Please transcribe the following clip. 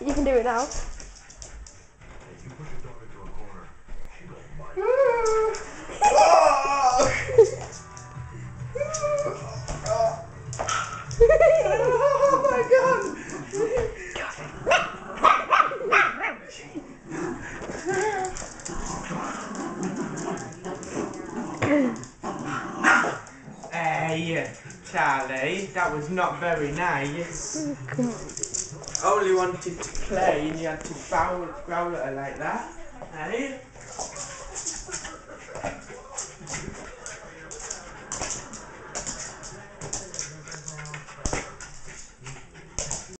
You can do it now. oh my god! Hey, Charlie, that was not very nice. Oh, Only wanted to play and you had to at her like that. Hey?